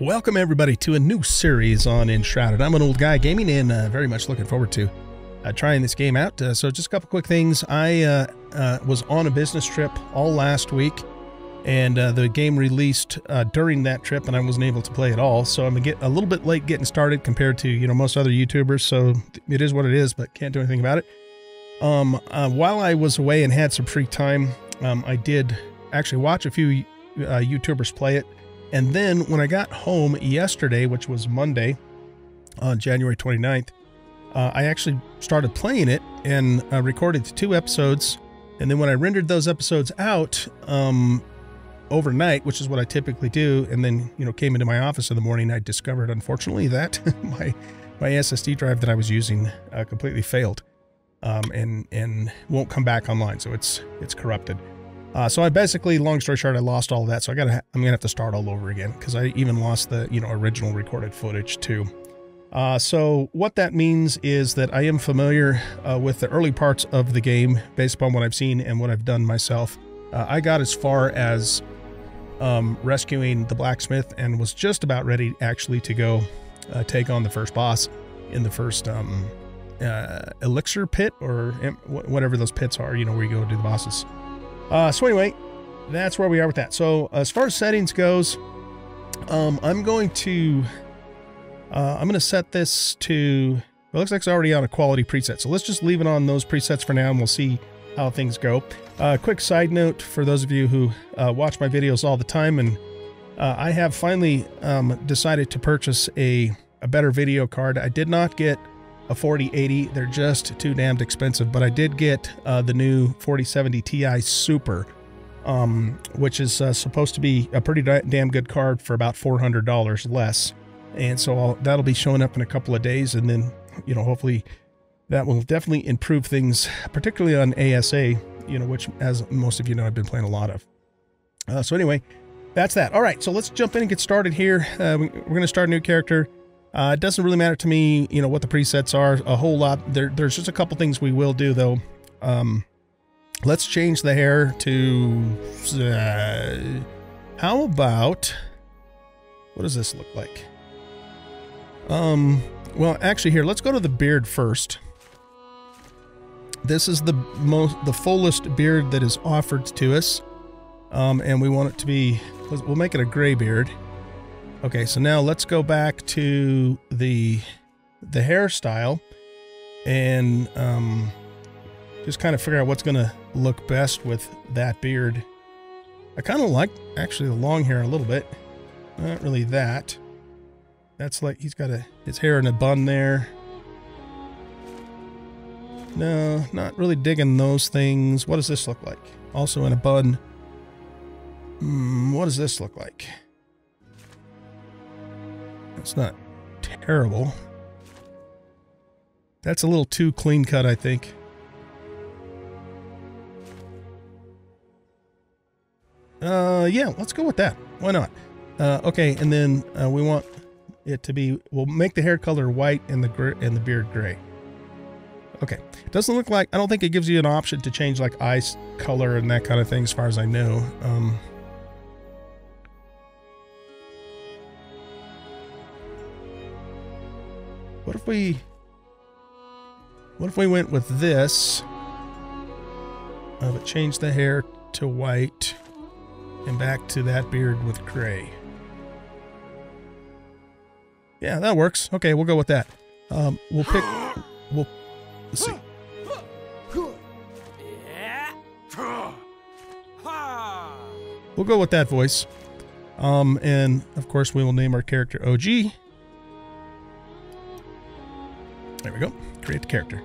Welcome, everybody, to a new series on Enshrouded. I'm an old guy gaming and uh, very much looking forward to uh, trying this game out. Uh, so, just a couple quick things. I uh, uh, was on a business trip all last week, and uh, the game released during that trip, and I wasn't able to play at all. So, I'm get a little bit late getting started compared to you know most other YouTubers. So, it is what it is, but can't do anything about it. Um, while I was away and had some free time, um, I did actually watch a few YouTubers play it. And then when I got home yesterday, which was Monday on January 29th, uh, I actually started playing it and uh, recorded two episodes. And then when I rendered those episodes out um, overnight, which is what I typically do, and then you know came into my office in the morning, I discovered unfortunately that my my SSD drive that I was using uh, completely failed um, and and won't come back online. So it's it's corrupted. Uh, so I basically, long story short, I lost all of that. So I gotta, I'm gonna have to start all over again because I even lost the, you know, original recorded footage too. Uh, so what that means is that I am familiar uh, with the early parts of the game based upon what I've seen and what I've done myself. Uh, I got as far as um, rescuing the blacksmith and was just about ready actually to go uh, take on the first boss in the first um, uh, elixir pit or whatever those pits are, you know, where you go to the bosses. Uh, so anyway, that's where we are with that. So as far as settings goes, um, I'm going to, uh, I'm going to set this to, it looks like it's already on a quality preset. So let's just leave it on those presets for now and we'll see how things go. Uh, quick side note for those of you who uh, watch my videos all the time and uh, I have finally um, decided to purchase a, a better video card. I did not get a 4080. They're just too damned expensive, but I did get uh, the new 4070 Ti Super, um, which is uh, supposed to be a pretty damn good card for about $400 less. And so I'll, that'll be showing up in a couple of days. And then, you know, hopefully that will definitely improve things, particularly on ASA, you know, which, as most of you know, I've been playing a lot of. Uh, so anyway, that's that. All right, so let's jump in and get started here. Uh, we're going to start a new character. Uh, it doesn't really matter to me, you know, what the presets are a whole lot. There, there's just a couple things we will do though. Um, let's change the hair to, uh, how about, what does this look like? Um, well, actually here, let's go to the beard first. This is the most, the fullest beard that is offered to us. Um, and we want it to be, we'll make it a gray beard. Okay, so now let's go back to the the hairstyle and um, just kind of figure out what's going to look best with that beard. I kind of like actually the long hair a little bit. Not really that. That's like he's got a his hair in a bun there. No, not really digging those things. What does this look like? Also in a bun. Mm, what does this look like? It's not terrible. That's a little too clean cut, I think. Uh, yeah, let's go with that. Why not? Uh, okay, and then uh, we want it to be. We'll make the hair color white and the and the beard gray. Okay, doesn't look like. I don't think it gives you an option to change like eyes color and that kind of thing, as far as I know. Um, What if we... What if we went with this? Uh, but change the hair to white and back to that beard with gray. Yeah, that works. Okay, we'll go with that. Um, we'll pick... We'll... Let's see. We'll go with that voice. Um, and, of course, we will name our character OG. There we go. Create the character.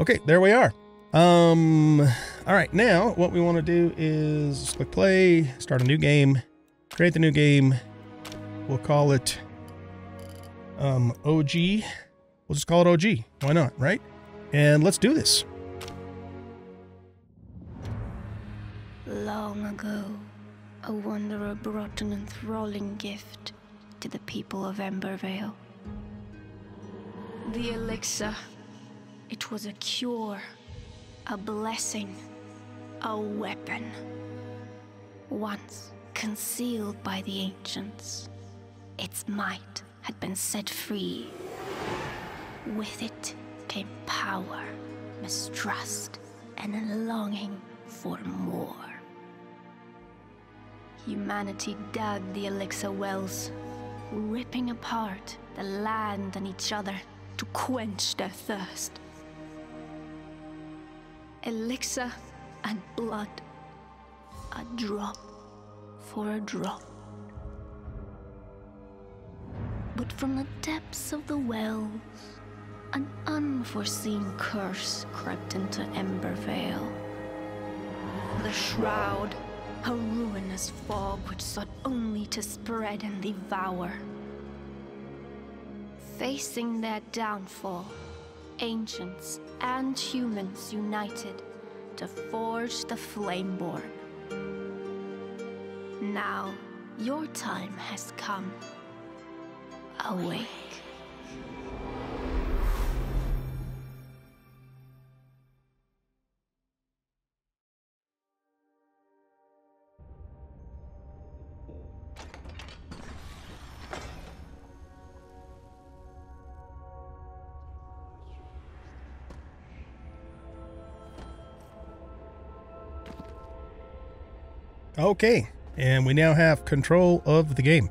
Okay, there we are. Um, all right, now what we want to do is click play, start a new game, create the new game. We'll call it um, OG. We'll just call it OG. Why not, right? And let's do this. Long ago, a wanderer brought an enthralling gift to the people of Embervale. The elixir. It was a cure, a blessing, a weapon. Once concealed by the ancients. its might had been set free. With it came power, mistrust, and a longing for more. Humanity dug the elixir wells, ripping apart the land and each other to quench their thirst. Elixir and blood, a drop for a drop. But from the depths of the wells, an unforeseen curse crept into Embervale. The Shroud, a ruinous fog which sought only to spread and devour. Facing their downfall, ancients and humans united to forge the Flameborn. Now, your time has come. Awake. Okay, and we now have control of the game.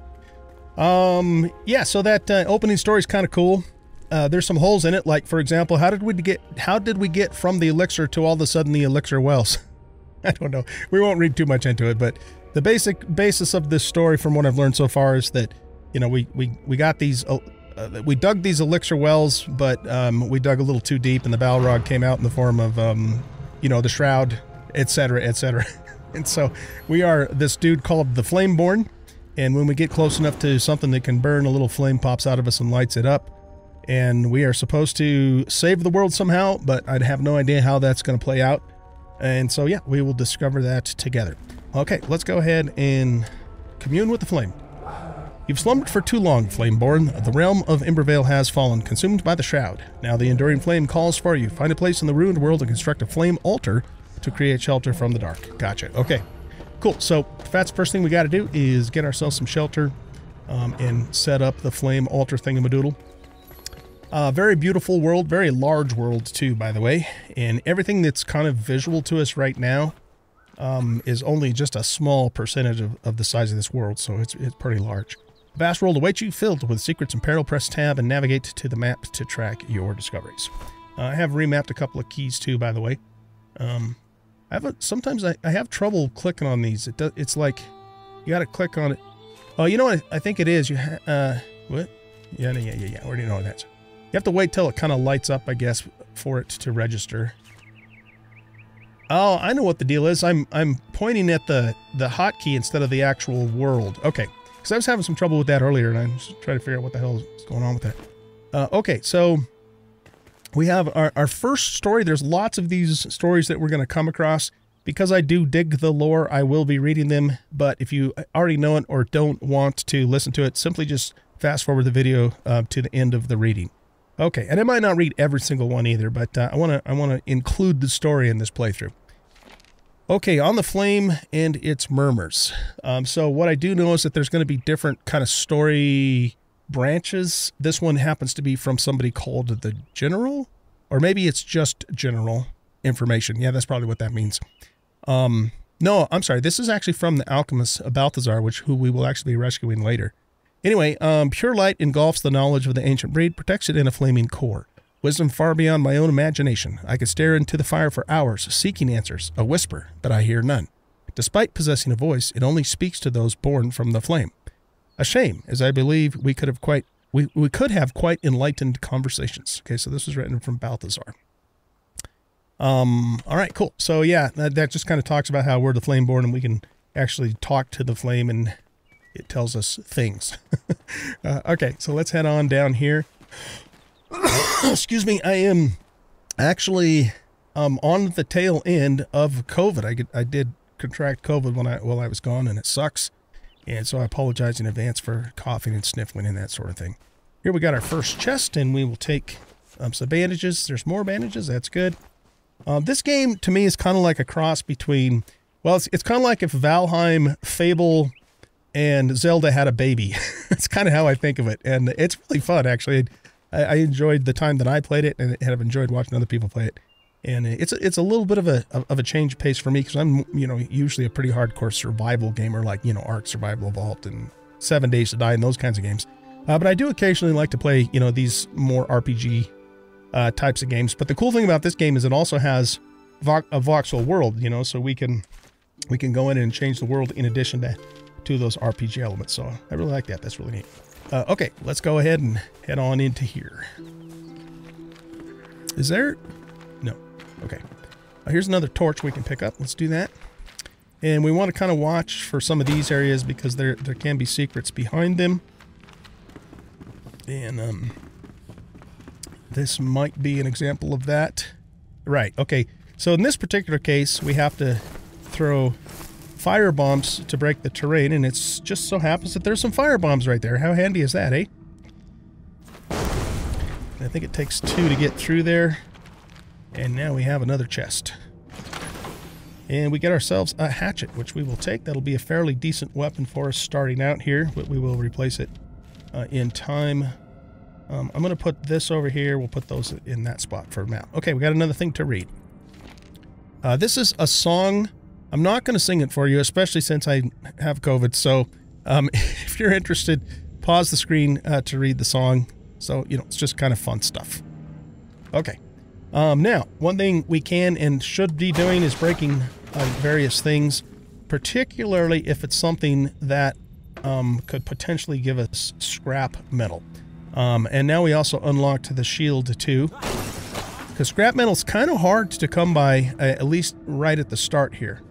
Um, yeah, so that uh, opening story is kind of cool. Uh, there's some holes in it, like for example, how did we get how did we get from the elixir to all of a sudden the elixir wells? I don't know. We won't read too much into it, but the basic basis of this story, from what I've learned so far, is that you know we we we got these. Uh, we dug these elixir wells, but um, we dug a little too deep, and the Balrog came out in the form of, um, you know, the shroud, etc., etc. And so we are this dude called the Flameborn. And when we get close enough to something that can burn, a little flame pops out of us and lights it up. And we are supposed to save the world somehow, but I'd have no idea how that's going to play out. And so, yeah, we will discover that together. Okay, let's go ahead and commune with the flame. You've slumbered for too long, Flameborn. The realm of Embervale has fallen, consumed by the shroud. Now the enduring flame calls for you. Find a place in the ruined world and construct a flame altar to create shelter from the dark. Gotcha. Okay, cool. So that's first thing we got to do is get ourselves some shelter um, and set up the flame altar thingamadoodle. Uh, very beautiful world, very large world too, by the way. And everything that's kind of visual to us right now um, is only just a small percentage of, of the size of this world, so it's, it's pretty large. vast world awaits you, filled with secrets and peril. Press tab and navigate to the map to track your discoveries. Uh, I have remapped a couple of keys too, by the way. Um, I have a, sometimes I, I have trouble clicking on these. It it's like you got to click on it. Oh, you know what I think it is? You uh what? Yeah, yeah, yeah, yeah. Already know that. You have to wait till it kind of lights up, I guess, for it to register. Oh, I know what the deal is. I'm I'm pointing at the the hotkey instead of the actual world. Okay, because I was having some trouble with that earlier, and I'm just trying to figure out what the hell is going on with that. Uh, okay, so we have our, our first story. There's lots of these stories that we're going to come across. Because I do dig the lore, I will be reading them. But if you already know it or don't want to listen to it, simply just fast forward the video uh, to the end of the reading. Okay, and I might not read every single one either, but uh, I want to I want to include the story in this playthrough. Okay, on the flame and its murmurs. Um, so what I do know is that there's going to be different kind of story branches. This one happens to be from somebody called the General, or maybe it's just general information. Yeah, that's probably what that means. Um, no, I'm sorry. This is actually from the alchemist Balthazar, which who we will actually be rescuing later. Anyway, um, pure light engulfs the knowledge of the ancient breed, protects it in a flaming core. Wisdom far beyond my own imagination. I could stare into the fire for hours, seeking answers, a whisper, but I hear none. Despite possessing a voice, it only speaks to those born from the flame. A shame, as I believe we could have quite we, we could have quite enlightened conversations. Okay, so this was written from Balthazar. Um, all right, cool. So yeah, that, that just kind of talks about how we're the flame born and we can actually talk to the flame and it tells us things. uh, okay, so let's head on down here. Excuse me, I am actually um, on the tail end of COVID. I, get, I did contract COVID when I while I was gone, and it sucks. And so I apologize in advance for coughing and sniffling and that sort of thing. Here we got our first chest, and we will take um, some bandages. There's more bandages. That's good. Uh, this game, to me, is kind of like a cross between... Well, it's, it's kind of like if Valheim, Fable, and Zelda had a baby. That's kind of how I think of it, and it's really fun actually. I, I, enjoyed the time that I played it, and have enjoyed watching other people play it. And it's it's a little bit of a of a change pace for me because I'm you know usually a pretty hardcore survival gamer like you know Ark Survival Evolved and Seven Days to Die and those kinds of games. Uh, but I do occasionally like to play you know these more RPG uh, types of games. But the cool thing about this game is it also has vo- a voxel world, you know, so we can we can go in and change the world in addition to to those RPG elements. So I really like that. That's really neat. Uh, okay, let's go ahead and head on into here. Is there? Okay. Here's another torch we can pick up. Let's do that. And we want to kind of watch for some of these areas because there there can be secrets behind them. And um, this might be an example of that. Right. Okay. So in this particular case, we have to throw fire bombs to break the terrain, and it's just so happens that there's some fire bombs right there. How handy is that, eh? I think it takes two to get through there. And now we have another chest. And we get ourselves a hatchet, which we will take. That'll be a fairly decent weapon for us starting out here, but we will replace it uh, in time. Um, I'm going to put this over here. We'll put those in that spot for now. Okay, we got another thing to read. Uh, this is a song I'm not going to sing it for you, especially since I have COVID. So um, if you're interested, pause the screen uh, to read the song. So, you know, it's just kind of fun stuff. Okay. Um, now, one thing we can and should be doing is breaking uh, various things, particularly if it's something that um, could potentially give us scrap metal. Um, and now we also unlocked the shield too. Because scrap metal's kind of hard to come by, uh, at least right at the start here.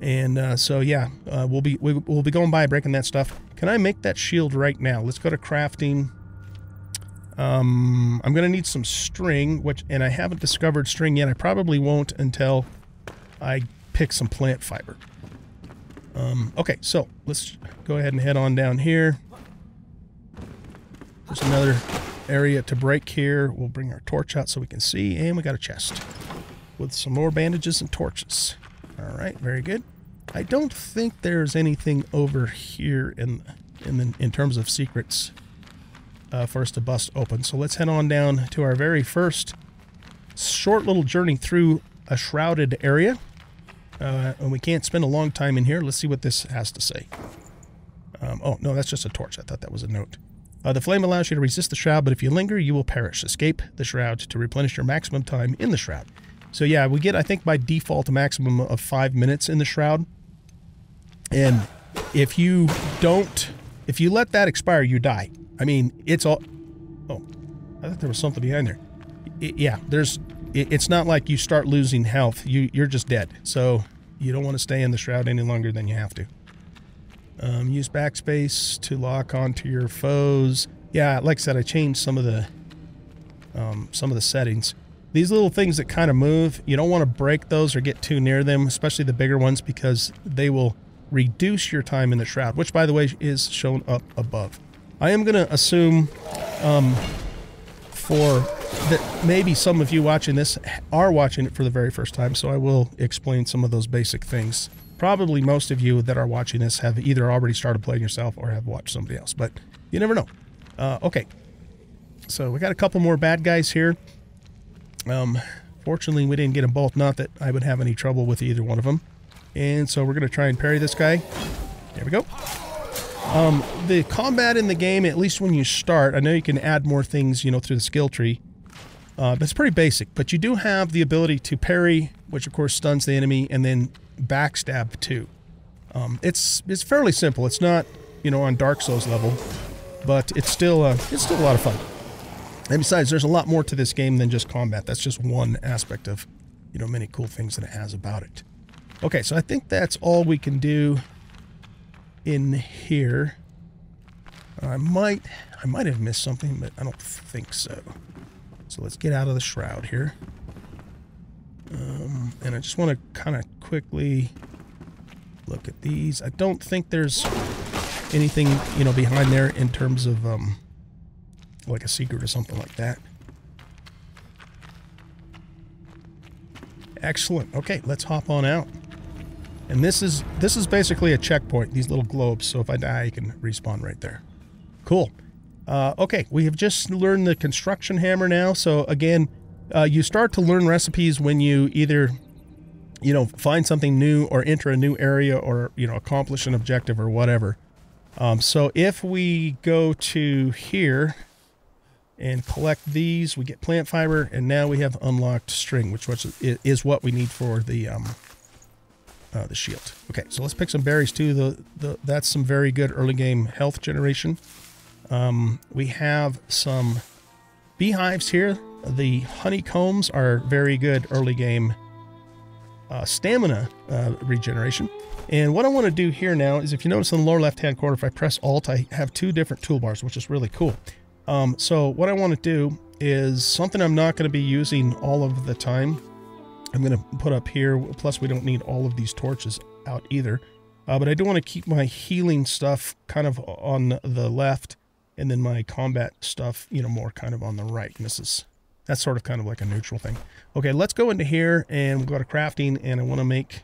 And uh, so yeah, uh, we'll be we, will be going by breaking that stuff. Can I make that shield right now? Let's go to crafting. Um, I'm gonna need some string, which and I haven't discovered string yet. I probably won't until I pick some plant fiber. Um, okay, so let's go ahead and head on down here. There's another area to break here. We'll bring our torch out so we can see, and we got a chest with some more bandages and torches. All right, very good. I don't think there's anything over here in in the, in terms of secrets uh, for us to bust open. So let's head on down to our very first short little journey through a shrouded area. Uh, and we can't spend a long time in here. Let's see what this has to say. Um, oh, no, that's just a torch. I thought that was a note. Uh, the flame allows you to resist the shroud, but if you linger, you will perish. Escape the shroud to replenish your maximum time in the shroud. So yeah, we get I think by default a maximum of five minutes in the shroud. And if you don't, if you let that expire, you die. I mean, it's all. Oh, I thought there was something behind there. It, yeah, there's. It, it's not like you start losing health. You you're just dead. So you don't want to stay in the shroud any longer than you have to. Um, use backspace to lock onto your foes. Yeah, like I said, I changed some of the um, some of the settings. These little things that kind of move, you don't want to break those or get too near them, especially the bigger ones, because they will reduce your time in the shroud, which, by the way, is shown up above. I am going to assume um, for that maybe some of you watching this are watching it for the very first time, so I will explain some of those basic things. Probably most of you that are watching this have either already started playing yourself or have watched somebody else, but you never know. Uh, okay, so we got a couple more bad guys here. Um, fortunately, we didn't get them both. Not that I would have any trouble with either one of them. And so we're going to try and parry this guy. There we go. Um, the combat in the game, at least when you start, I know you can add more things, you know, through the skill tree. Uh, but it's pretty basic. But you do have the ability to parry, which of course stuns the enemy, and then backstab too. Um, it's it's fairly simple. It's not, you know, on Dark Souls level, but it's still uh, it's still a lot of fun. And besides, there's a lot more to this game than just combat. That's just one aspect of, you know, many cool things that it has about it. Okay, so I think that's all we can do in here. I might, I might have missed something, but I don't think so. So let's get out of the shroud here. Um, and I just want to kind of quickly look at these. I don't think there's anything, you know, behind there in terms of, um, like a secret or something like that. Excellent. Okay, let's hop on out. And this is this is basically a checkpoint, these little globes. So if I die, I can respawn right there. Cool. Uh, okay, we have just learned the construction hammer now. So again, uh, you start to learn recipes when you either, you know, find something new or enter a new area or, you know, accomplish an objective or whatever. Um, so if we go to here and collect these, we get plant fiber, and now we have unlocked string, which was, is what we need for the um, uh, the shield. Okay, so let's pick some berries too. The, the That's some very good early game health generation. Um, we have some beehives here. The honeycombs are very good early game uh, stamina uh, regeneration. And what I want to do here now is if you notice in the lower left hand corner, if I press Alt, I have two different toolbars, which is really cool. Um, so what I want to do is something I'm not going to be using all of the time I'm going to put up here. Plus, we don't need all of these torches out either. Uh, but I do want to keep my healing stuff kind of on the left and then my combat stuff, you know, more kind of on the right. And this is, that's sort of kind of like a neutral thing. Okay, let's go into here and we'll go to crafting and I want to make,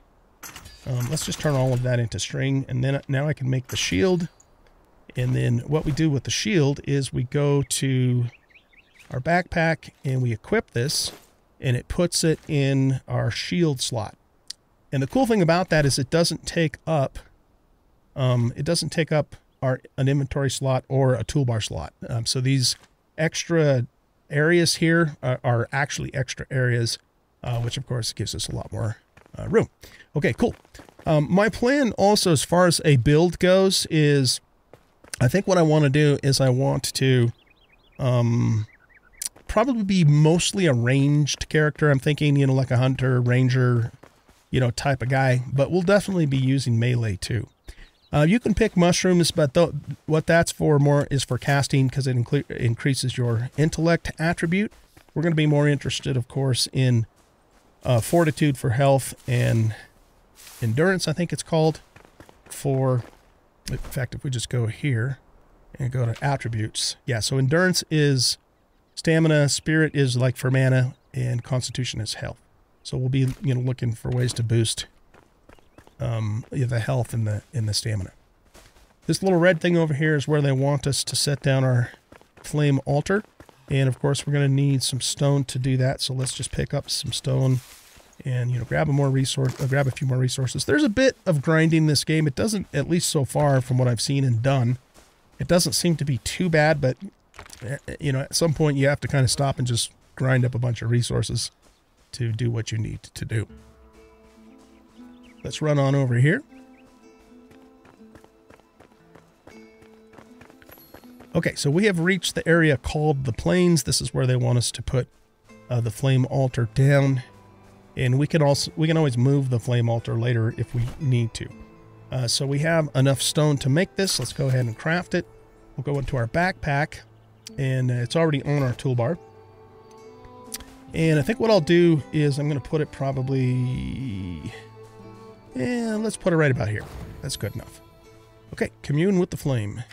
um, let's just turn all of that into string. And then now I can make the shield. And then what we do with the shield is we go to our backpack and we equip this and it puts it in our shield slot. And the cool thing about that is it doesn't take up, um, it doesn't take up our an inventory slot or a toolbar slot. Um, so these extra areas here are, are actually extra areas, uh, which of course gives us a lot more uh, room. Okay, cool. Um, my plan also, as far as a build goes, is I think what I want to do is I want to um, probably be mostly a ranged character. I'm thinking, you know, like a hunter, ranger, you know, type of guy, but we'll definitely be using melee too. Uh, you can pick mushrooms, but th what that's for more is for casting because it increases your intellect attribute. We're going to be more interested, of course, in uh, fortitude for health and endurance, I think it's called, for, in fact, if we just go here and go to attributes. Yeah, so endurance is Stamina, spirit is like for mana, and constitution is health. So we'll be you know looking for ways to boost um, the health and the in the stamina. This little red thing over here is where they want us to set down our flame altar. And of course, we're going to need some stone to do that. So let's just pick up some stone and, you know, grab a more resource, uh, grab a few more resources. There's a bit of grinding this game. It doesn't, at least so far from what I've seen and done, it doesn't seem to be too bad, but you know, at some point you have to kind of stop and just grind up a bunch of resources to do what you need to do. Let's run on over here. Okay, so we have reached the area called the Plains. This is where they want us to put uh, the flame altar down. And we can also we can always move the flame altar later if we need to. Uh, so we have enough stone to make this. Let's go ahead and craft it. We'll go into our backpack and uh, it's already on our toolbar. And I think what I'll do is I'm going to put it probably, yeah, let's put it right about here. That's good enough. Okay, commune with the flame.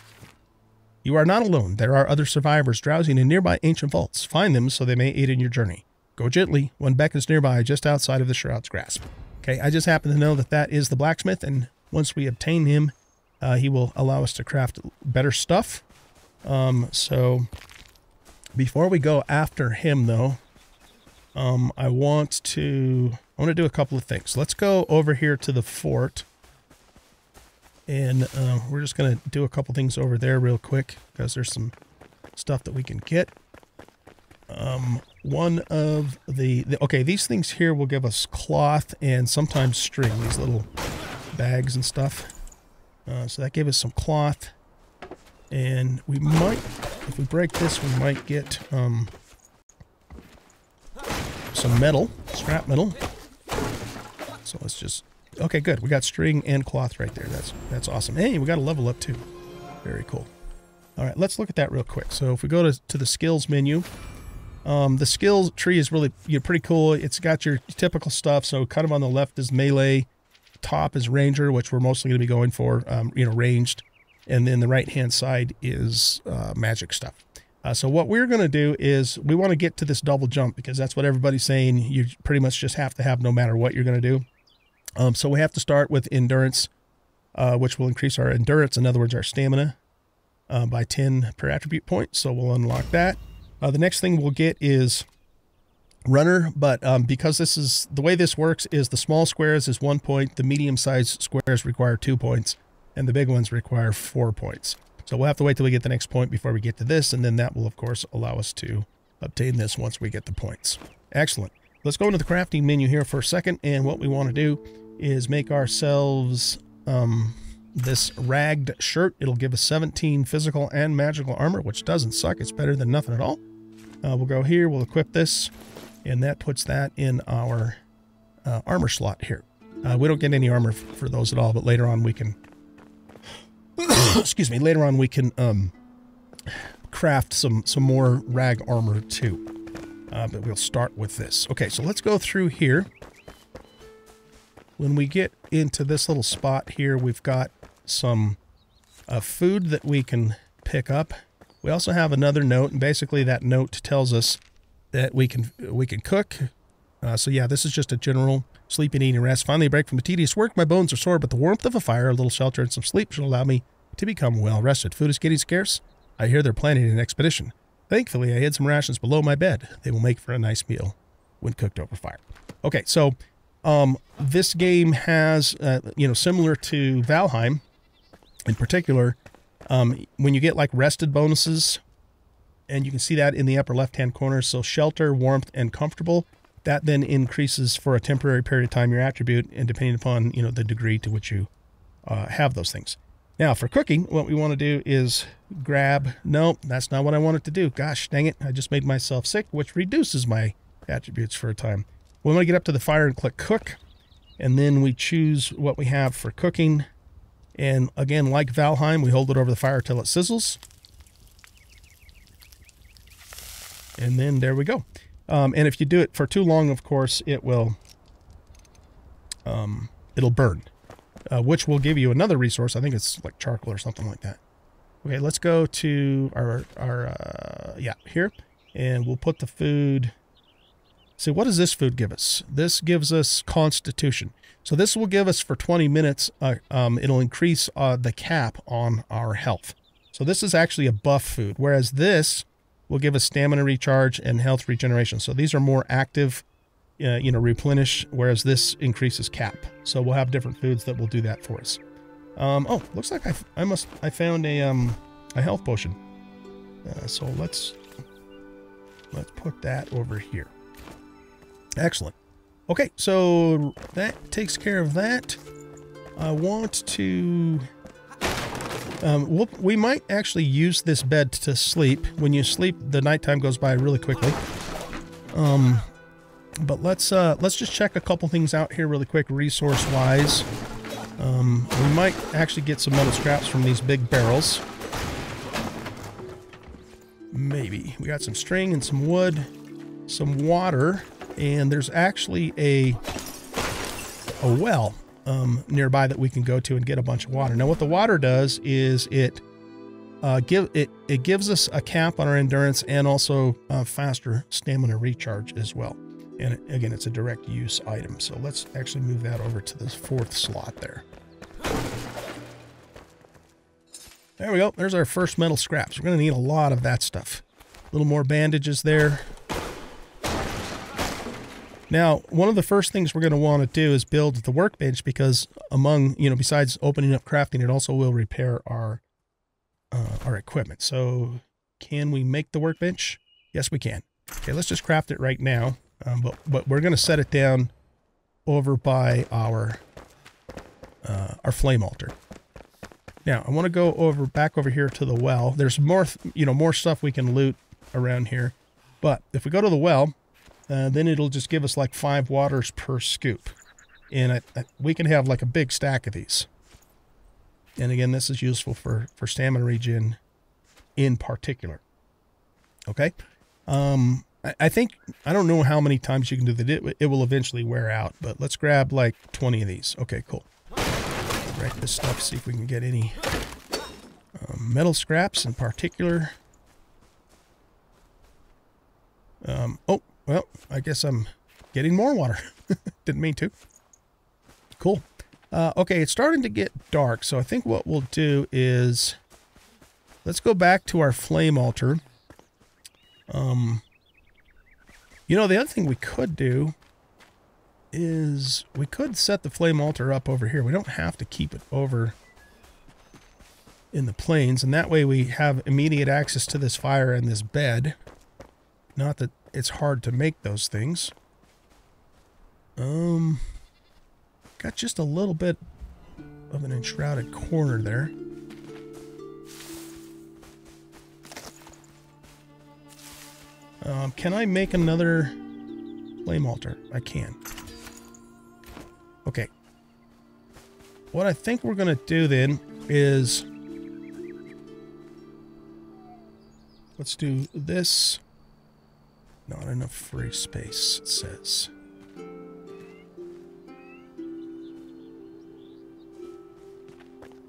You are not alone. There are other survivors drowsing in nearby ancient vaults. Find them so they may aid in your journey. Go gently. One beckons nearby, just outside of the shroud's grasp. Okay, I just happen to know that that is the blacksmith, and once we obtain him, uh, he will allow us to craft better stuff um, so before we go after him though, um, I want to, I want to do a couple of things. Let's go over here to the fort and uh, we're just going to do a couple things over there real quick because there's some stuff that we can get. Um, one of the, the, okay, these things here will give us cloth and sometimes string, these little bags and stuff. Uh, so that gave us some cloth. And we might, if we break this, we might get um, some metal, scrap metal. So let's just, okay, good. We got string and cloth right there. That's, that's awesome. Hey, we got a level up too. Very cool. All right, let's look at that real quick. So if we go to, to the skills menu, um, the skills tree is really you know, pretty cool. It's got your typical stuff. So kind of on the left is melee, top is ranger, which we're mostly going to be going for, um, you know, ranged and then the right hand side is uh, magic stuff. Uh, so what we're going to do is we want to get to this double jump because that's what everybody's saying. You pretty much just have to have no matter what you're going to do. Um, so we have to start with endurance, uh, which will increase our endurance, in other words, our stamina, uh, by 10 per attribute point. So we'll unlock that. Uh, the next thing we'll get is runner, but um, because this is the way this works is the small squares is one point, the medium-sized squares require two points, and the big ones require four points. So we'll have to wait till we get the next point before we get to this, and then that will, of course, allow us to obtain this once we get the points. Excellent. Let's go into the crafting menu here for a second, and what we want to do is make ourselves um, this ragged shirt. It'll give us 17 physical and magical armor, which doesn't suck. It's better than nothing at all. Uh, we'll go here, we'll equip this, and that puts that in our uh, armor slot here. Uh, we don't get any armor for those at all, but later on we can excuse me, later on we can um, craft some, some more rag armor too. Uh, but we'll start with this. Okay, so let's go through here. When we get into this little spot here, we've got some uh, food that we can pick up. We also have another note, and basically that note tells us that we can we can cook. Uh, so yeah, this is just a general sleep and eat and rest. Finally, a break from the tedious work. My bones are sore, but the warmth of a fire, a little shelter, and some sleep should allow me to become well rested. Food is getting scarce. I hear they're planning an expedition. Thankfully, I hid some rations below my bed. They will make for a nice meal when cooked over fire. Okay, so um, this game has, uh, you know, similar to Valheim in particular, um, when you get like rested bonuses, and you can see that in the upper left hand corner. So shelter, warmth, and comfortable. That then increases for a temporary period of time your attribute, and depending upon you know the degree to which you uh, have those things. Now for cooking, what we want to do is grab. No, that's not what I wanted to do. Gosh, dang it! I just made myself sick, which reduces my attributes for a time. We want to get up to the fire and click cook, and then we choose what we have for cooking. And again, like Valheim, we hold it over the fire till it sizzles. And then there we go. Um, and if you do it for too long, of course, it will um, it'll burn, uh, which will give you another resource. I think it's like charcoal or something like that. Okay, let's go to our our uh, yeah here, and we'll put the food. See, what does this food give us? This gives us Constitution. So this will give us for 20 minutes. Uh, um, it'll increase uh, the cap on our health. So this is actually a buff food, whereas this will give us stamina recharge and health regeneration. So these are more active, uh, you know, replenish, whereas this increases cap. So we'll have different foods that will do that for us. Um, oh, looks like I, I must I found a um, a health potion. Uh, so let's let's put that over here. Excellent. Okay, so that takes care of that. I want to um, we'll, we might actually use this bed to sleep. When you sleep, the nighttime goes by really quickly. Um, but let's uh, let's just check a couple things out here really quick, resource-wise. Um, we might actually get some metal scraps from these big barrels. Maybe. We got some string and some wood, some water, and there's actually a a well um, nearby that we can go to and get a bunch of water. Now, what the water does is it uh, give it it gives us a cap on our endurance and also uh, faster stamina recharge as well. And again, it's a direct use item. So let's actually move that over to this fourth slot there. There we go. There's our first metal scraps. We're going to need a lot of that stuff. A little more bandages there. Now, one of the first things we're going to want to do is build the workbench because among, you know, besides opening up crafting, it also will repair our uh, our equipment. So can we make the workbench? Yes, we can. Okay, let's just craft it right now. Um, but, but we're going to set it down over by our uh, our flame altar. Now, I want to go over back over here to the well. There's more, you know, more stuff we can loot around here. But if we go to the well, uh, then it'll just give us like five waters per scoop. And we can have like a big stack of these. And again, this is useful for, for stamina regen in particular. Okay. Um, I, I think, I don't know how many times you can do that. It, it will eventually wear out, but let's grab like 20 of these. Okay, cool. Break this stuff, see if we can get any um, metal scraps in particular. Um, oh, well, I guess I'm getting more water. Didn't mean to. Cool. Uh, okay, it's starting to get dark, so I think what we'll do is let's go back to our flame altar. Um, you know, the other thing we could do is we could set the flame altar up over here. We don't have to keep it over in the plains, and that way we have immediate access to this fire and this bed. Not that it's hard to make those things. Um, got just a little bit of an enshrouded corner there. Um, can I make another flame altar? I can. Okay. What I think we're going to do then is... Let's do this. Not enough free space, it says.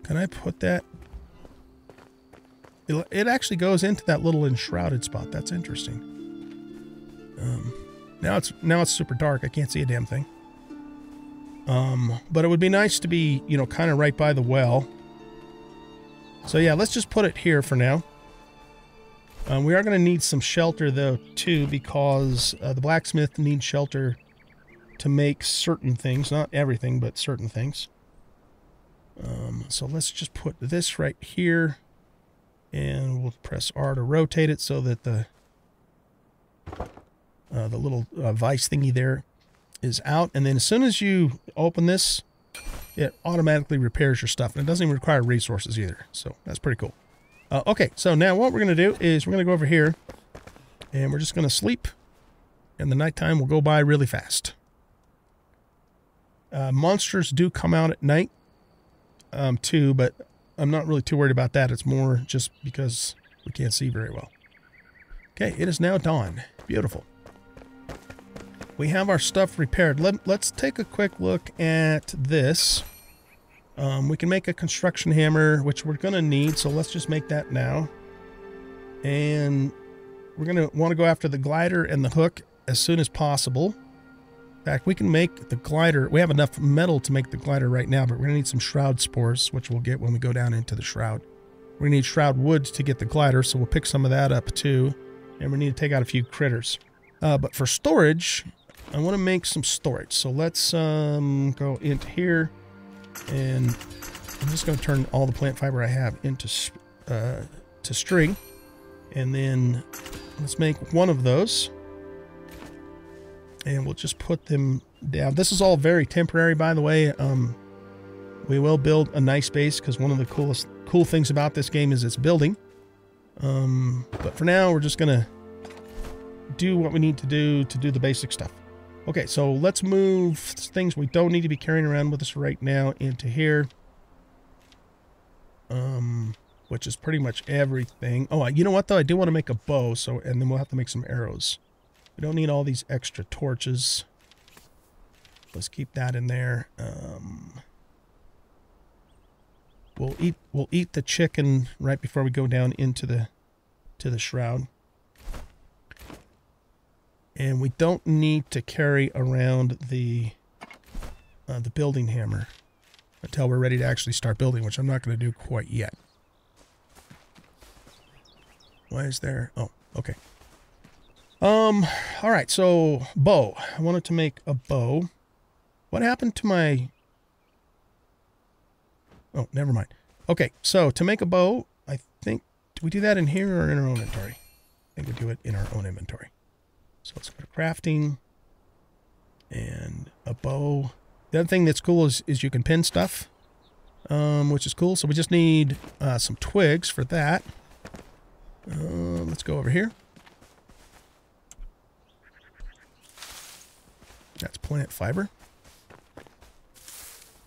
Can I put that? It, it actually goes into that little enshrouded spot. That's interesting. Um, now it's now it's super dark. I can't see a damn thing. Um, but it would be nice to be, you know, kind of right by the well. So yeah, let's just put it here for now. Um, we are going to need some shelter though too, because uh, the blacksmith needs shelter to make certain things, not everything, but certain things. Um, so let's just put this right here and we'll press R to rotate it so that the uh, the little uh, vice thingy there is out. And then as soon as you open this, it automatically repairs your stuff. And it doesn't even require resources either. So that's pretty cool. Uh, okay, so now what we're going to do is we're going to go over here and we're just going to sleep. And the nighttime will go by really fast. Uh, monsters do come out at night um, too, but I'm not really too worried about that. It's more just because we can't see very well. Okay, it is now dawn. Beautiful. We have our stuff repaired. Let, let's take a quick look at this. Um, we can make a construction hammer, which we're going to need, so let's just make that now. And we're going to want to go after the glider and the hook as soon as possible. In fact, we can make the glider. We have enough metal to make the glider right now, but we're going to need some shroud spores, which we'll get when we go down into the shroud. To need shroud wood to get the glider, so we'll pick some of that up too. And we need to take out a few critters. Uh, but for storage, I want to make some storage. So let's um, go into here. And I'm just going to turn all the plant fiber I have into uh, to string. And then let's make one of those and we'll just put them down. This is all very temporary, by the way. Um, we will build a nice base because one of the coolest cool things about this game is its building. Um, but for now, we're just gonna do what we need to do to do the basic stuff. Okay, so let's move things we don't need to be carrying around with us right now into here. Um, which is pretty much everything. Oh, you know what though? I do want to make a bow, so and then we'll have to make some arrows. We don't need all these extra torches. Let's keep that in there. Um, we'll eat we'll eat the chicken right before we go down into the to the shroud. And we don't need to carry around the uh, the building hammer until we're ready to actually start building, which I'm not going to do quite yet. Why is there? Oh, okay. Um, all right, so bow. I wanted to make a bow. What happened to my... Oh, never mind. Okay, so to make a bow, I think... Do we do that in here or in our own inventory? I think we do it in our own inventory. So let's go to crafting. And a bow. The other thing that's cool is, is you can pin stuff. Um, which is cool. So we just need uh, some twigs for that. Uh, let's go over here. That's plant fiber.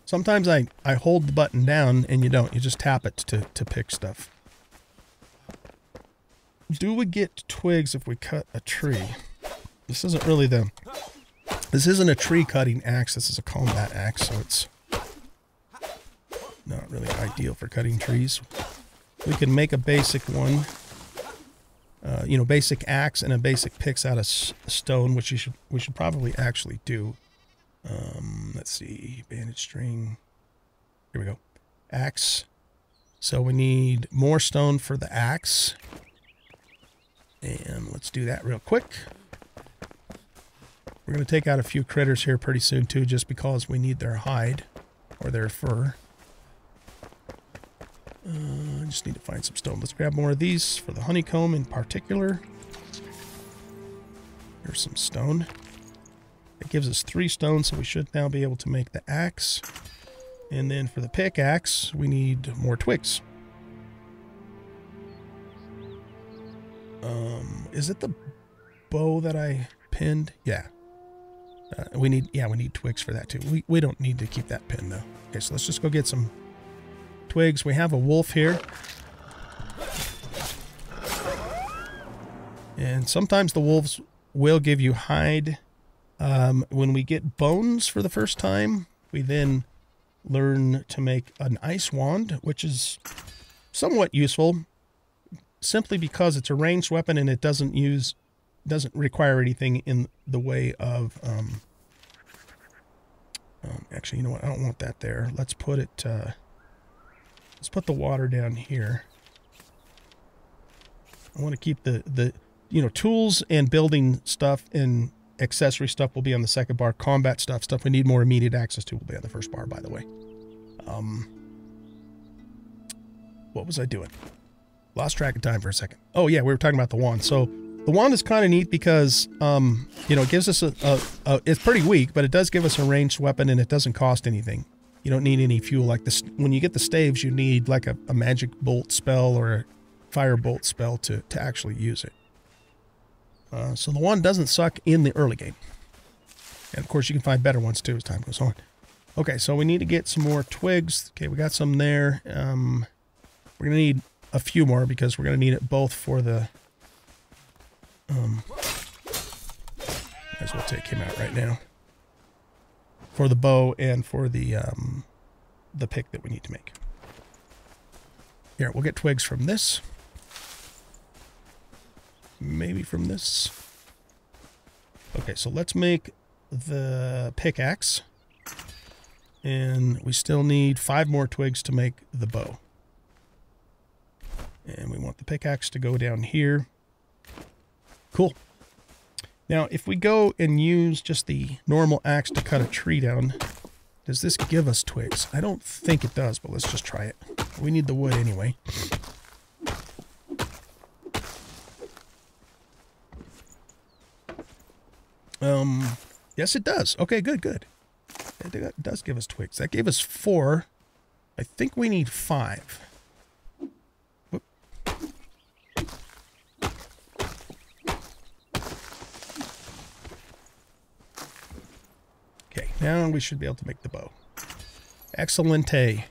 Sometimes I, I hold the button down and you don't. You just tap it to, to pick stuff. Do we get twigs if we cut a tree? This isn't really the... This isn't a tree cutting axe. This is a combat axe, so it's not really ideal for cutting trees. We can make a basic one. Uh, you know, basic axe and a basic picks out of stone, which you should we should probably actually do. Um, let's see, bandage string. Here we go. Axe. So we need more stone for the axe. And let's do that real quick. We're going to take out a few critters here pretty soon too, just because we need their hide or their fur. Uh, just need to find some stone. Let's grab more of these for the honeycomb in particular. Here's some stone. It gives us three stones, so we should now be able to make the axe. And then for the pickaxe, we need more twigs. Um, is it the bow that I pinned? Yeah. Uh, we need, yeah, we need twigs for that too. We, we don't need to keep that pinned though. Okay, so let's just go get some twigs. We have a wolf here. And sometimes the wolves will give you hide. Um, when we get bones for the first time, we then learn to make an ice wand, which is somewhat useful simply because it's a ranged weapon and it doesn't use doesn't require anything in the way of um, um, actually you know what? I don't want that there. Let's put it uh, let's put the water down here. I want to keep the the you know tools and building stuff and accessory stuff will be on the second bar. Combat stuff stuff we need more immediate access to will be on the first bar by the way. Um what was I doing? Lost track of time for a second. Oh yeah, we were talking about the wand. So the wand is kind of neat because, um, you know, it gives us a, a, a, it's pretty weak, but it does give us a ranged weapon and it doesn't cost anything. You don't need any fuel like this. When you get the staves, you need like a, a magic bolt spell or a fire bolt spell to, to actually use it. Uh, so the wand doesn't suck in the early game. And of course you can find better ones too as time goes on. Okay, so we need to get some more twigs. Okay, we got some there. Um, we're going to need a few more because we're going to need it both for the um might as well take him out right now. For the bow and for the um the pick that we need to make. Here we'll get twigs from this. Maybe from this. Okay so let's make the pickaxe. And we still need five more twigs to make the bow. And we want the pickaxe to go down here. Cool. Now, if we go and use just the normal axe to cut a tree down, does this give us twigs? I don't think it does, but let's just try it. We need the wood anyway. Um, yes, it does. Okay, good, good. It does give us twigs. That gave us four. I think we need five. Now we should be able to make the bow. Excellente.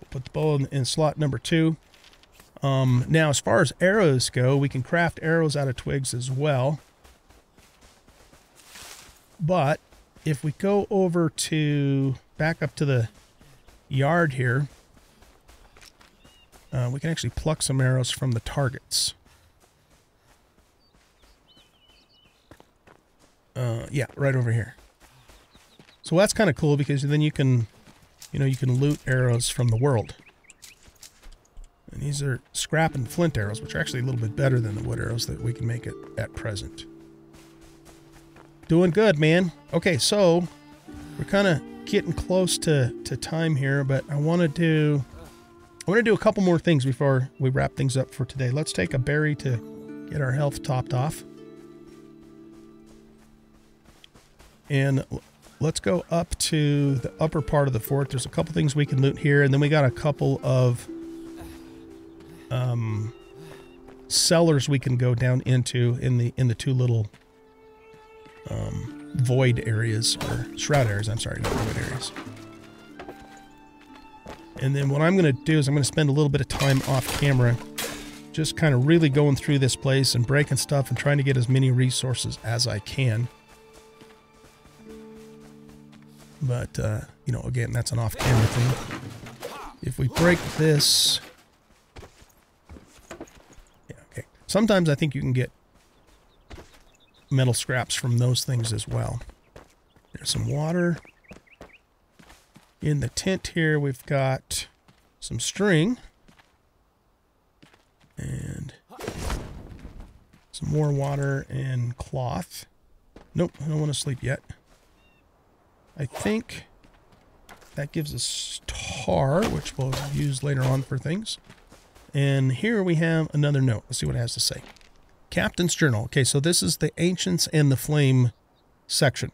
We'll put the bow in, in slot number two. Um, now, as far as arrows go, we can craft arrows out of twigs as well. But if we go over to back up to the yard here, uh, we can actually pluck some arrows from the targets. Uh, yeah, right over here. So that's kind of cool because then you can, you know, you can loot arrows from the world. And these are scrap and flint arrows, which are actually a little bit better than the wood arrows that we can make it at present. Doing good, man. Okay, so we're kind of getting close to, to time here, but I want to do I want to do a couple more things before we wrap things up for today. Let's take a berry to get our health topped off. And let's go up to the upper part of the fort. There's a couple things we can loot here, and then we got a couple of um, cellars we can go down into in the in the two little um, void areas or shroud areas. I'm sorry, not void areas. And then what I'm going to do is I'm going to spend a little bit of time off camera just kind of really going through this place and breaking stuff and trying to get as many resources as I can. But, uh, you know, again, that's an off-camera thing. If we break this... Yeah, okay. Sometimes I think you can get metal scraps from those things as well. There's some water. In the tent here, we've got some string and some more water and cloth. Nope, I don't want to sleep yet. I think that gives us tar, which we'll use later on for things. And here we have another note. Let's see what it has to say. Captain's Journal. Okay, so this is the Ancients and the Flame section.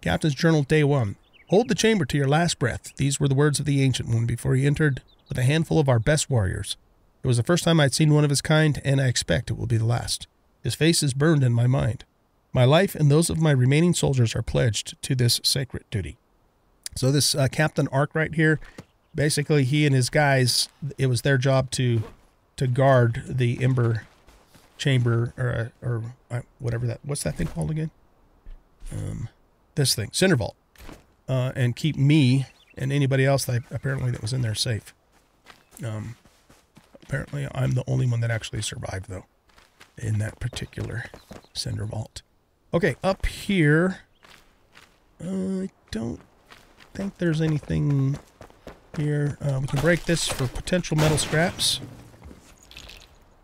Captain's Journal, Day 1. Hold the chamber to your last breath. These were the words of the Ancient One before he entered with a handful of our best warriors. It was the first time I'd seen one of his kind, and I expect it will be the last. His face is burned in my mind. My life and those of my remaining soldiers are pledged to this sacred duty. So this uh, Captain Ark right here, basically he and his guys, it was their job to to guard the Ember chamber or or uh, whatever that what's that thing called again? Um, this thing, Cinder Vault, uh, and keep me and anybody else that apparently that was in there safe. Um, apparently I'm the only one that actually survived though in that particular Cinder Vault. Okay, up here, uh, I don't think there's anything here. Uh, we can break this for potential metal scraps.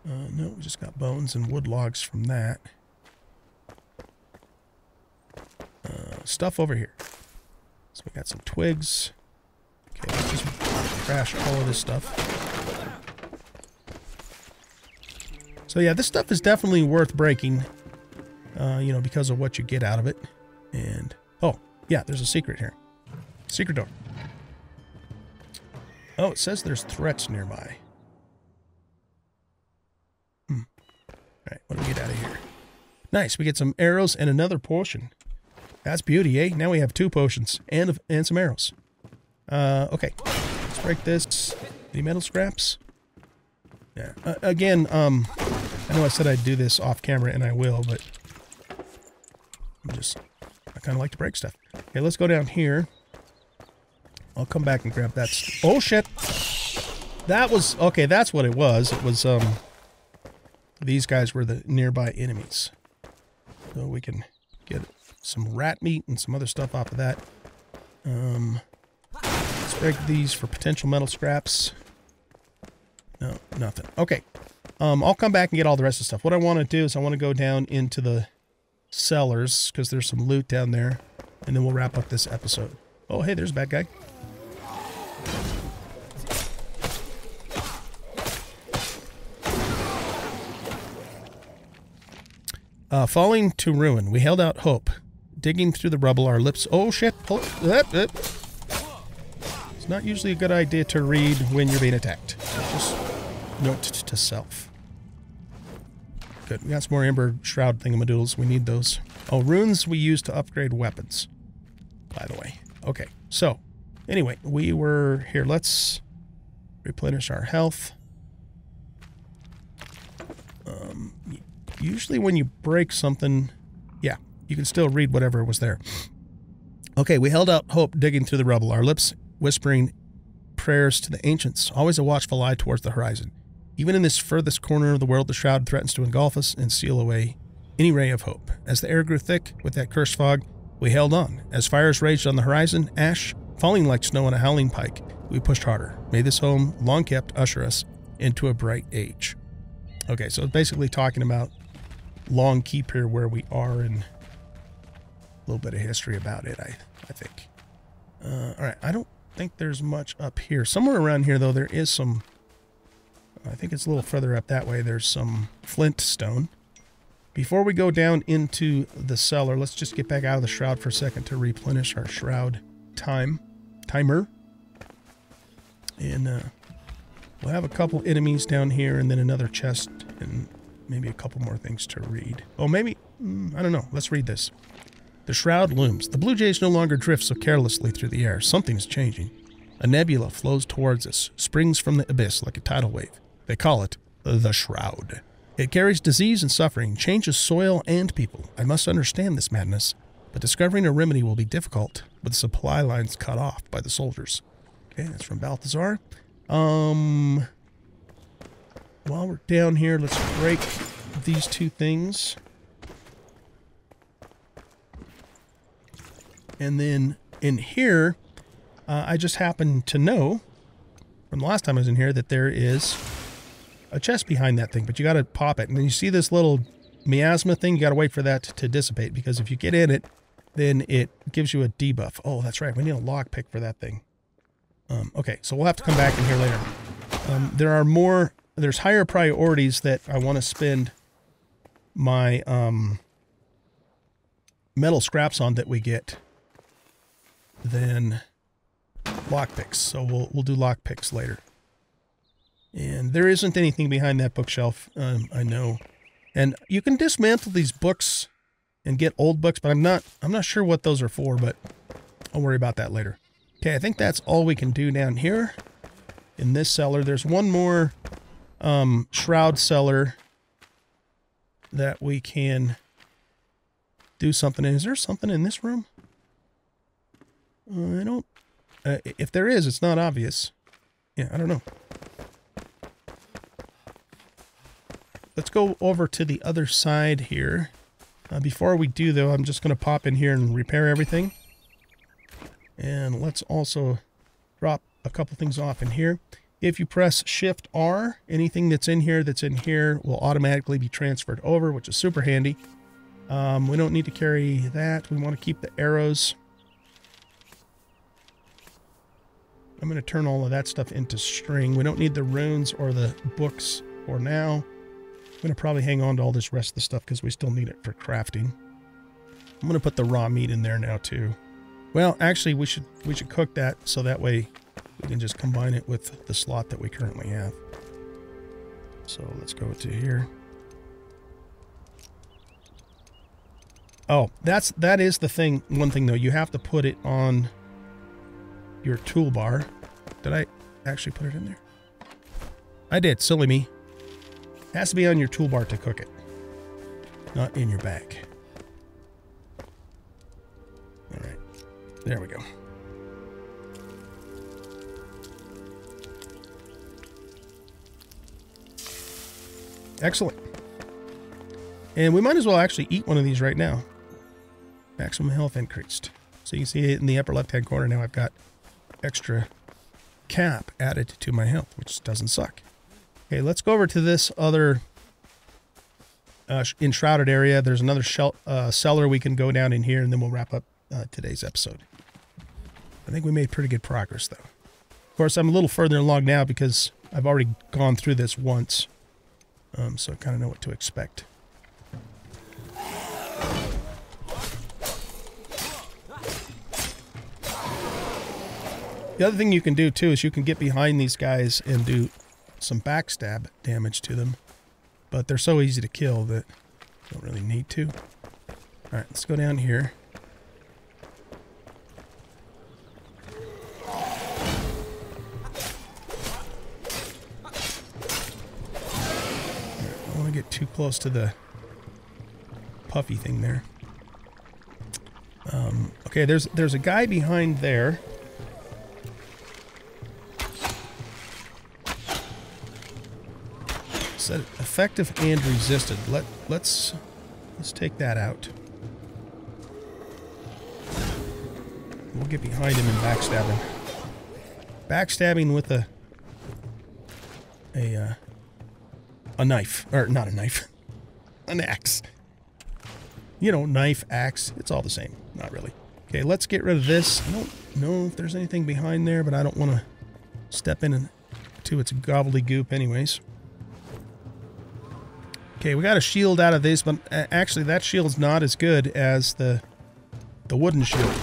Uh, no, we just got bones and wood logs from that. Uh, stuff over here. So we got some twigs. Okay, let's just crash all of this stuff. So yeah, this stuff is definitely worth breaking, uh, you know, because of what you get out of it. And, oh, yeah, there's a secret here. Secret door. Oh, it says there's threats nearby. Hmm. Alright, what do we get out of here? Nice, we get some arrows and another potion. That's beauty, eh? Now we have two potions and and some arrows. Uh, okay. Let's break this. Any metal scraps? Yeah. Uh, again, um, I know I said I'd do this off camera, and I will, but kind of like to break stuff. Okay, let's go down here. I'll come back and grab that. Oh, shit. That was, okay, that's what it was. It was, um, these guys were the nearby enemies. So we can get some rat meat and some other stuff off of that. Um, let's break these for potential metal scraps. No, nothing. Okay. Um, I'll come back and get all the rest of the stuff. What I want to do is I want to go down into the cellars because there's some loot down there. And then we'll wrap up this episode. Oh, hey, there's a bad guy. Uh, falling to ruin, we held out hope. Digging through the rubble, our lips... Oh, shit! It's not usually a good idea to read when you're being attacked. Just note to self. Good. We got some more Amber Shroud thingamadoodles. We need those. Oh, runes we use to upgrade weapons. By the way. Okay, so... Anyway, we were... Here, let's replenish our health. Um, usually when you break something, yeah, you can still read whatever was there. Okay, we held out hope digging through the rubble, our lips whispering prayers to the ancients, always a watchful eye towards the horizon. Even in this furthest corner of the world, the shroud threatens to engulf us and seal away any ray of hope. As the air grew thick with that cursed fog, we held on. As fires raged on the horizon, ash falling like snow on a howling pike, we pushed harder. May this home, long kept, usher us into a bright age. Okay, so basically talking about long keep here where we are and a little bit of history about it, I, I think. Uh, all right, I don't think there's much up here. Somewhere around here, though, there is some... I think it's a little further up that way. There's some flint stone. Before we go down into the cellar, let's just get back out of the shroud for a second to replenish our shroud time timer. And uh, we'll have a couple enemies down here and then another chest and maybe a couple more things to read. Oh, maybe, mm, I don't know. Let's read this. The shroud looms. The Blue Jays no longer drift so carelessly through the air. Something is changing. A nebula flows towards us, springs from the abyss like a tidal wave. They call it the Shroud. It carries disease and suffering, changes soil and people. I must understand this madness, but discovering a remedy will be difficult with supply lines cut off by the soldiers. Okay, that's from Balthazar. Um, while we're down here, let's break these two things. And then in here, Uh, I just happen to know from the last time I was in here that there is a chest behind that thing, but you got to pop it. And then you see this little miasma thing, you got to wait for that to dissipate because if you get in it, then it gives you a debuff. Oh, that's right. We need a lockpick for that thing. Um, okay, so we'll have to come back in here later. Um, there are more, there's higher priorities that I want to spend my um, metal scraps on that we get than lockpicks. So we'll, we'll do lockpicks later. And there isn't anything behind that bookshelf, um, I know. And you can dismantle these books and get old books, but I'm not I'm not sure what those are for, but I'll worry about that later. Okay, I think that's all we can do down here in this cellar. There's one more um, shroud cellar that we can do something in. Is there something in this room? Uh, I don't... Uh, if there is, it's not obvious. Yeah, I don't know. Let's go over to the other side here. Uh, before we do, though, I'm just going to pop in here and repair everything. And let's also drop a couple things off in here. If you press Shift R, anything that's in here that's in here will automatically be transferred over, which is super handy. Um, we don't need to carry that. We want to keep the arrows. I'm going to turn all of that stuff into string. We don't need the runes or the books for now. I'm going to probably hang on to all this rest of the stuff because we still need it for crafting. I'm going to put the raw meat in there now too. Well, actually, we should we should cook that so that way we can just combine it with the slot that we currently have. So let's go to here. Oh, that's that is the thing. One thing though, you have to put it on your toolbar. Did I actually put it in there? I did. Silly me. It has to be on your toolbar to cook it, not in your bag. All right, there we go. Excellent. And we might as well actually eat one of these right now. Maximum health increased. So you can see in the upper left-hand corner now I've got extra cap added to my health, which doesn't suck. Okay, let's go over to this other uh, enshrouded area. There's another shell, uh, cellar we can go down in here, and then we'll wrap up uh, today's episode. I think we made pretty good progress, though. Of course, I'm a little further along now because I've already gone through this once, um, so I kind of know what to expect. The other thing you can do too is you can get behind these guys and do some backstab damage to them. But they're so easy to kill that don't really need to. Alright, let's go down here. I don't want to get too close to the puffy thing there. Um, okay, there's there's a guy behind there. Said effective and resisted. Let let's let's take that out. We'll get behind him and backstab him. Backstabbing with a a uh, a knife or not a knife, an axe. You know, knife, axe, it's all the same. Not really. Okay, let's get rid of this. I don't know if there's anything behind there, but I don't want to step in and to its gobbledygook anyways. Okay, we got a shield out of this, but uh, actually that shield's not as good as the the wooden shield.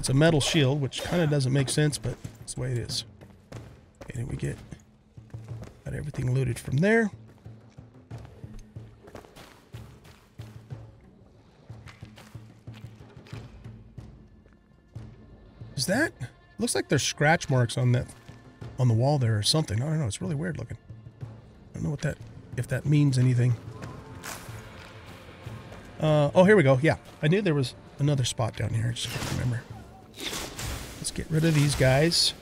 It's a metal shield, which kind of doesn't make sense, but it's the way it is. Okay, then we get got everything looted from there. Is that? Looks like there's scratch marks on that on the wall there or something. I don't know. It's really weird looking. I don't know what that if that means anything. Uh, oh, here we go. Yeah, I knew there was another spot down here. I just can't remember. Let's get rid of these guys.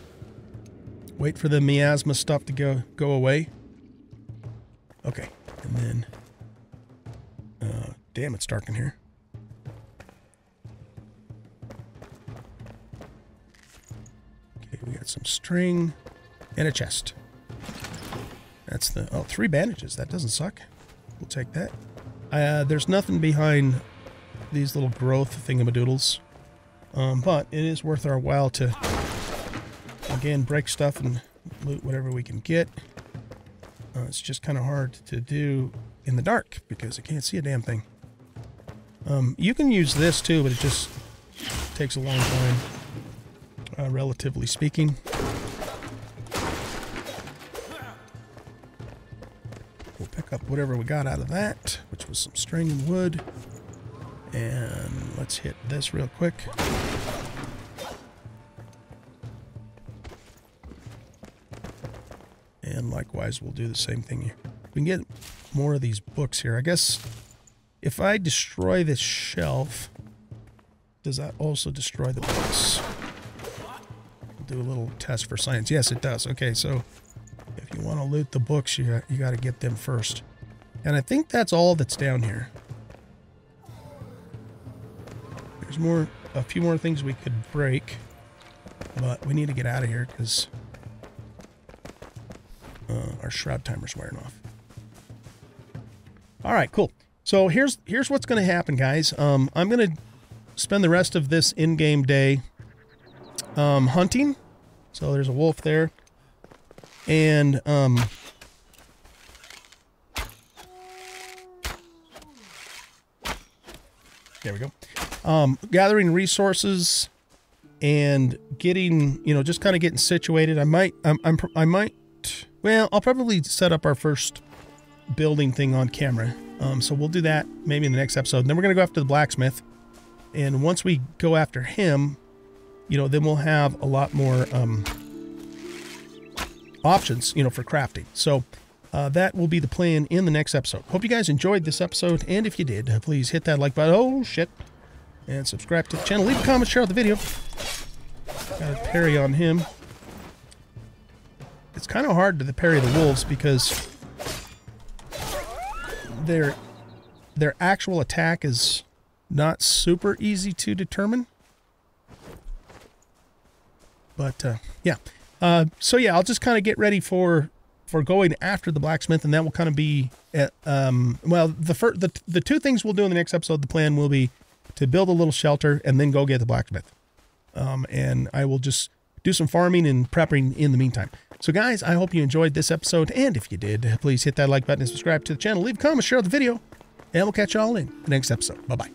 Wait for the miasma stuff to go go away. Okay, and then... Uh, damn, it's dark in here. Okay, we got some string and a chest. That's the, oh, three bandages. That doesn't suck. We'll take that. Uh, there's nothing behind these little growth thingamadoodles. Um, but it is worth our while to, again, break stuff and loot whatever we can get. Uh, it's just kind of hard to do in the dark because I can't see a damn thing. Um, you can use this too, but it just takes a long time, uh, relatively speaking. Up whatever we got out of that, which was some string and wood. And let's hit this real quick. And likewise, we'll do the same thing here. We can get more of these books here. I guess if I destroy this shelf, does that also destroy the books? Do a little test for science. Yes, it does. Okay, so want to loot the books, you got, you got to get them first. And I think that's all that's down here. There's more, a few more things we could break, but we need to get out of here because uh, our shroud timer's wearing off. All right, cool. So here's here's what's going to happen, guys. Um, I'm going to spend the rest of this in-game day um, hunting. So there's a wolf there, and um, there we go. Um, gathering resources and getting, you know, just kind of getting situated. I might, I'm, I'm, I might well, I'll probably set up our first building thing on camera. Um, so we'll do that maybe in the next episode. And then we're going to go after the blacksmith. And once we go after him, you know, then we'll have a lot more um, options, you know, for crafting. So uh, that will be the plan in the next episode. Hope you guys enjoyed this episode. And if you did, please hit that like button. Oh, shit. And subscribe to the channel. Leave a comment, share out the video. Got a parry on him it's kind of hard to the parry the wolves because their their actual attack is not super easy to determine. But uh, yeah, uh, so yeah, I'll just kind of get ready for for going after the blacksmith, and that will kind of be at, um, well the first the the two things we'll do in the next episode. The plan will be to build a little shelter and then go get the blacksmith. Um, and I will just do some farming and prepping in the meantime. So guys, I hope you enjoyed this episode, and if you did, please hit that like button and subscribe to the channel. Leave a comment, share the video, and we'll catch you all in the next episode. Bye-bye.